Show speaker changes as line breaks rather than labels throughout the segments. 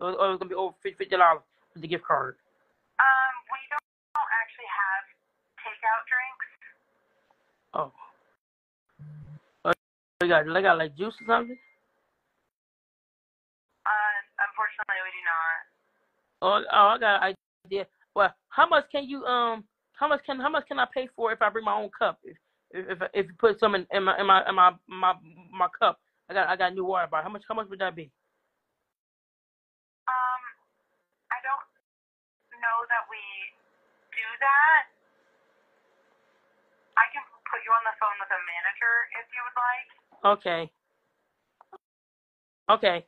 or, or it's gonna be over fifty dollars for the gift card.
Um, we don't, don't actually have takeout drinks.
Oh. Oh, you got, they got like juice or something?
Uh, unfortunately, we do not.
Oh, oh, I got an idea. Well, how much can you um? How much can how much can I pay for if I bring my own cup? If if if, if you put some in, in my in my in my my my cup, I got I got new water bottle. How much how much would that be?
Um, I don't know that we do that. I can put you on the phone with a manager if you would like.
Okay. Okay.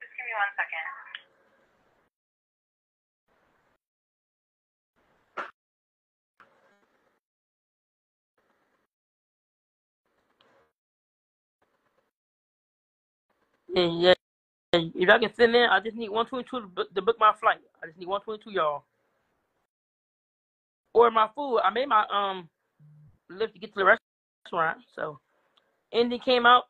Just give me one second.
Yeah, if I can send in, I just need one twenty two to book, to book my flight. I just need one twenty two, y'all. Or my food. I made my um Lyft to get to the restaurant. So anything came out.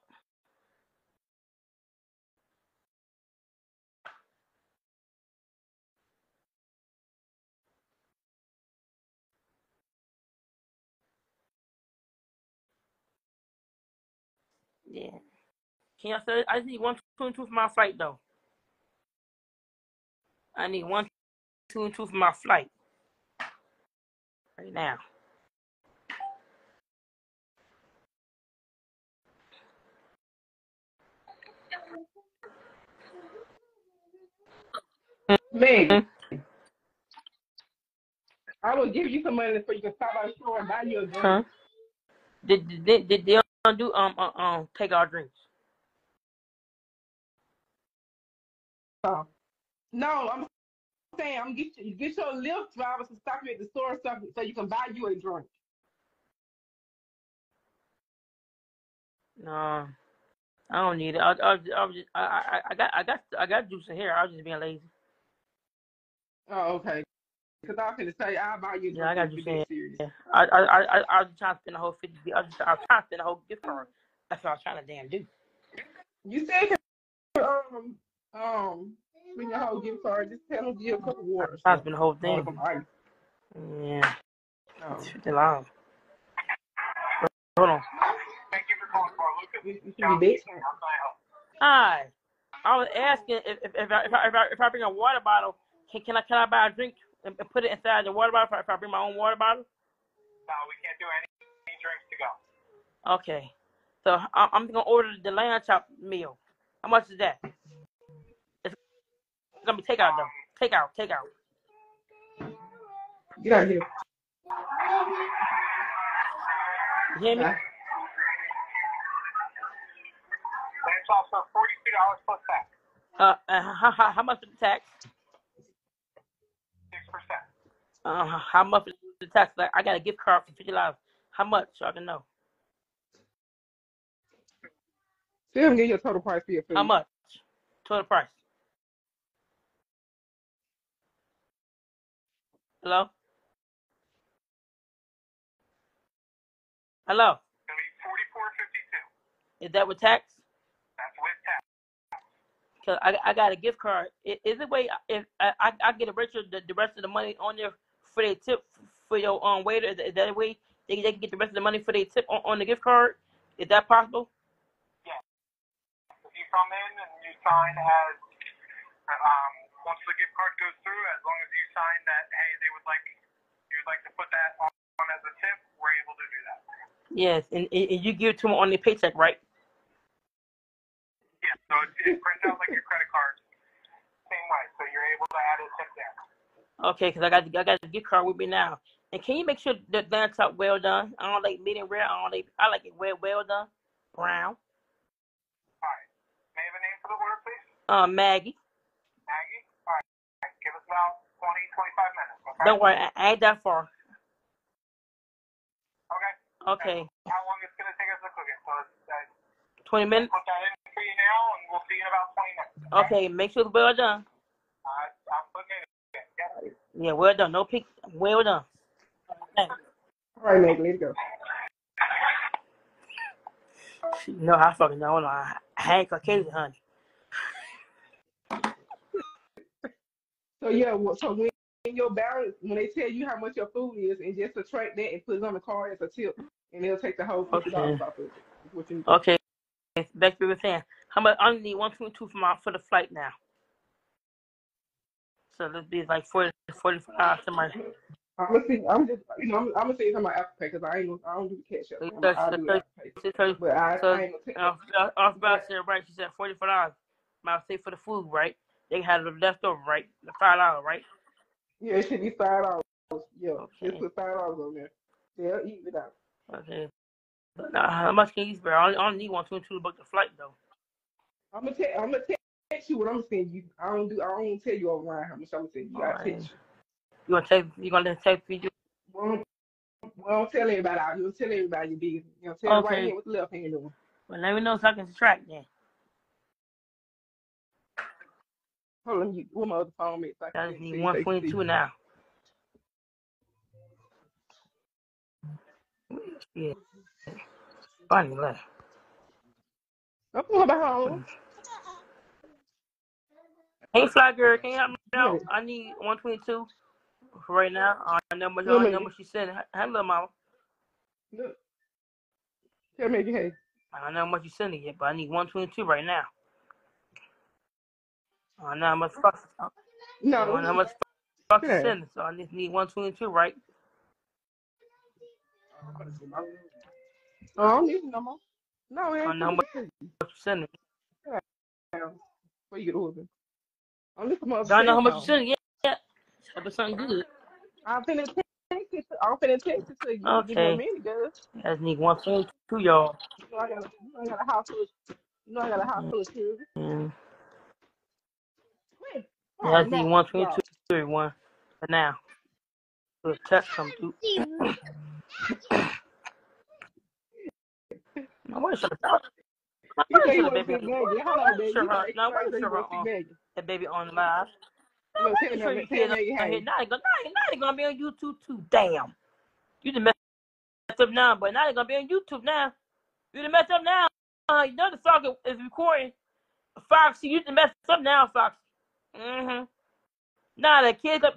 Yeah. Can y'all say I just need one two and two for my flight though. I need one two and two for my flight right now.
Meg,
Mhm.
I will give you some money so you can stop by the store and buy you a drink.
Huh? Did did did, they don't do um uh, um take our drinks?
Oh. No, I'm saying I'm get you get your Lyft driver to stop you at the store so, so you can buy you a drink.
No, I don't need it. I I I was just I I I got I got I got juice in here. I was just being lazy.
Oh, okay. Because I was to say I'll buy you.
Yeah, I got
you
here. Yeah. I I I I I was trying to spend the whole fifty. I was just, I was trying to spend the whole gift card. That's what I was trying to damn do.
You said um um when your whole gift card, just tell them to give a cup of
I
water.
was
or
trying to spend the whole thing.
Or some ice.
Yeah,
Oh.
it's fifty dollars. Hold on.
You, you should be big.
Hi. I was asking if if if I if I, if I, if I bring a water bottle, can can I can I buy a drink and, and put it inside the water bottle if I, if I bring my own water bottle?
No, we can't do any, any drinks to go.
Okay. So I- I'm gonna order the lamb chop meal. How much is that? It's gonna be takeout though. Takeout, takeout.
Get out of here.
You hear me?
Bye.
Lamb chops are forty-two dollars plus tax,
Uh, uh how, how, how much is the tax?
six percent.
Uh, how much is the tax? Like I got a gift card for fifty dollars. How much? So I can know.
See them get your total price for your food.
How much? Total price. Hello. Hello. Is that with tax?
That's with tax.
Cause I, I got a gift card. Is it way if I, I, I get a of the, the rest of the money on there for their tip for your um waiter? Is that- way they, they can get the rest of the money for their tip on, on the gift card? Is that possible?
Yeah. If you come in and you sign as, um, once the gift card goes through, as long as you sign that, hey, they would like, you would like to put that on, on as a tip, we're able to do that.
Yes, and, and you give it to them on their paycheck, right?
Yeah. So it, it prints out like your credit card, same way. So you're able to add a tip there.
Okay, because I got I got the gift card with me now. And can you make sure the lamb chop well done? I don't like medium rare. I don't like I like it well well done, brown.
All right. May I have a name for the order, please?
Uh. Maggie?
All right. Give us about 20, 25 minutes, okay?
Don't worry, I I ain't that far.
Okay.
Okay,
How long it's going to take us to cook it? So it's, uh,
twenty minutes.
put that in for you now, and we'll see you in about 20 minutes.
Okay, make sure it's well done.
Uh, I'm putting it in. Yep.
Yeah, well done. No peak. Well done. Thanks.
All right, Meg, let's go.
No, I fucking don't know. I I ain't Caucasian, honey.
So yeah, well, so when your balance, when they tell you how much your food is, and just subtract that and put it on the card as a tip, and they'll take the whole fifty dollars
Okay.
off of it. That's what you
Okay. Back to what we were saying. How much? I only need one twenty two for my for the flight now. So let's be like 40 45 to my.
I'm gonna see. I'm just, you know, I'm, I'm gonna say it's on my Apple Pay because I ain't, gonna, I don't do cash up.
So
I'm, I'll
so
do
so
Apple Pay,
so so
but I,
so
I ain't gonna take.
off off about said right. She said forty five dollars. My say for the food, right? They had the leftover, right? The five dollars, right?
Yeah, it should be five dollars. Yeah,
Okay.
just put five dollars on there. They'll eat it out.
Okay. But now, how much can you spare? I only, I only need one twenty two to book the flight though.
I'm gonna tell. I'm gonna text you what I'm saying. You, I don't do. I don't tell you online how much I'm gonna send you. I
Alright.
text you.
You gonna take? You gonna take me?
We don't, we don't tell everybody out. You don't tell everybody your business. You know, tell the right
Okay.
hand what the left hand doing.
Well, let me know so I can subtract then.
Hold on, you, where my other phone? So I
I
can
just
see
need
so
one twenty two now. Yeah. Funny left.
I'm going home.
Hey, Fly Girl, can you help me out? I need 122 right now. Uh, I know what,
Little
I know
lady.
what she said. Hello, mama.
Look. Tell me, hey.
I don't know how much you sending yet, but I need 122 right now. I know how much fuck. I
No.
don't know how much fuck
Yeah.
sending, so I just need 122, right?
Oh, I don't need no more. No, it
I
ain't
know
coming to you.
What you sending?
Before you older. I'm looking for
Don't know how much you sending yet. yet. Hope it's something good.
I'm finna text it. to- I'm finna text it to you. Give me a
Okay.
minute, girl.
I just need 122, y'all.
You know I got a, you know I got a house full of, you know I got a house full of children.
Mm.
Wait.
Yeah, I just need 122 everyone for now. So the text come through. No, wait, shut up. No,
You
wait,
say you
shut up,
want to
baby.
see Maggie. Hold on, baby.
Sure,
You
her.
say
No,
you
wait,
say you
her.
want to see
Um,
Maggie.
that baby on live.
No,
No,
tell
wait,
me,
sure you
tell
kids
Maggie,
on here.
hey.
Now they gonna, now, they- now they gonna be on YouTube too. Damn. You done messed up now, but now they gonna be on YouTube now. You done messed up now. Uh, you know the song is recording. Foxy, you done messed up now, Foxy. Mm-hmm. Now the kids up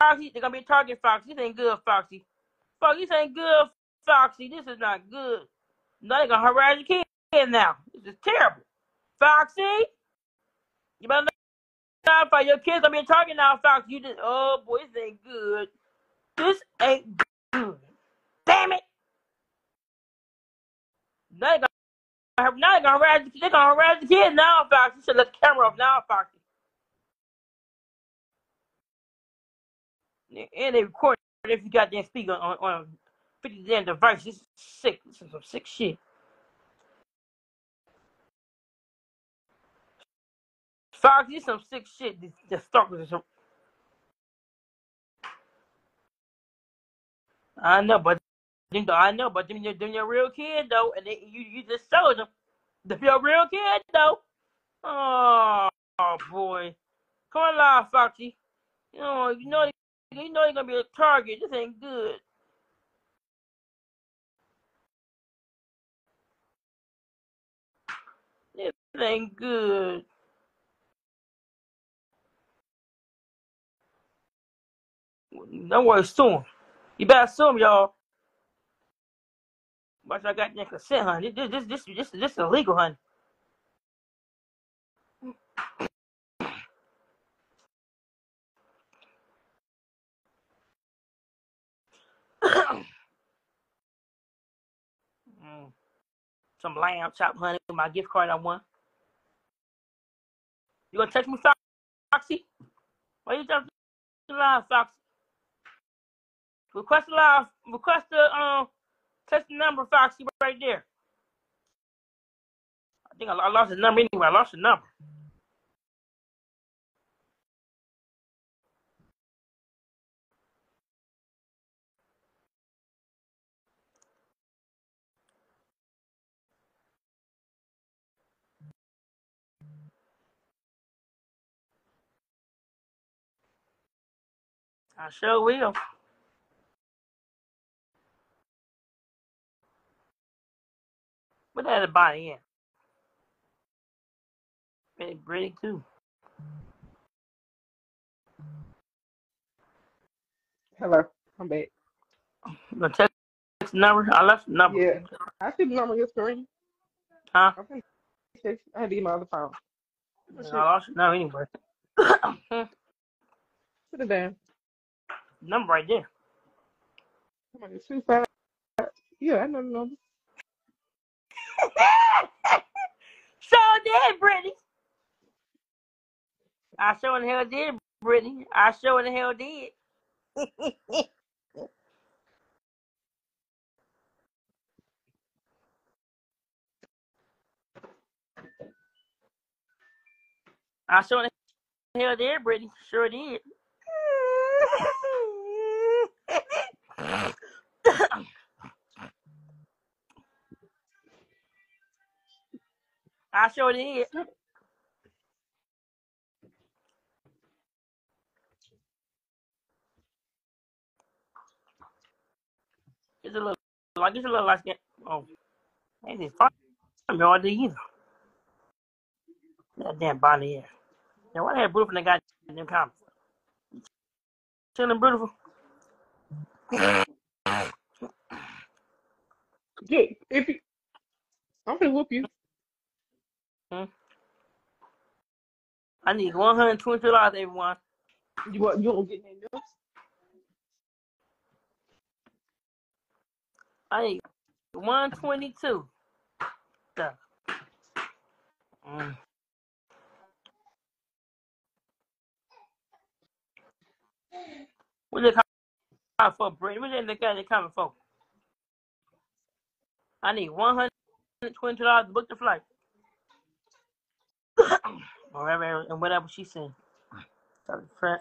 Foxy, they're gonna be targeting Foxy. This ain't good, Foxy. Foxy, this ain't good, Foxy. This is not good. Now they gonna harass your kids now. This is terrible. Foxy, you better not fight. Your kids gonna be targeting now, Foxy. You just, oh boy, this ain't good. This ain't good. Damn it. Now they gonna, now they gonna harass, they gonna harass the kids now, Foxy. You should let the camera off now, Foxy. And they record if you got that speaker on, on 50 damn device. This is sick. This is some sick shit. Fox, this is some sick shit. This stalkers. some- I know, but I know, but them, them your real kid though, and they, you you just showed them. Them your real kid though. Oh, oh boy, come on, live, Foxy. You know, you know, you know, you're gonna be a target. This ain't good. This ain't good. Don't worry, him. You better sue him, y'all. Watch I got consent, honey. This, this, this, this, this is illegal, honey. Mm. Some lamb chop, honey, with my gift card I won. You gonna text me, Foxy? Why you me live, Foxy? Request a live, request the um, text the number, Foxy, right there. I think I, I lost the number anyway. I lost the number. I sure will. Put that body in. Pretty, pretty too.
Hello, I'm back.
The text number. I left the number.
Yeah, I see the number on your screen.
Huh?
I think I had to get my other phone. Oh,
I
shit.
lost it now anyway.
Put it down.
Number right there.
On, two. Yeah, I know the number.
so did Brittany. I sure in the hell did, Brittany. I sure in the hell did. I sure in the hell did, Brittany. Sure did. I sure did. It's a little like it's a little like that. Oh, ain't it fun? No idea either. That damn Bonnie here. Now why the hell Brutal they got them comments? Chilling beautiful.
Yeah, if you, I'm gonna whoop you.
I need one hundred twenty dollars, everyone.
You want you won't get any else?
I need one twenty two. Mm. What they coming for, Brent? What they got they coming for? I need one hundred twenty dollars to book the flight. Or whatever and whatever she said. Sorry, Fred.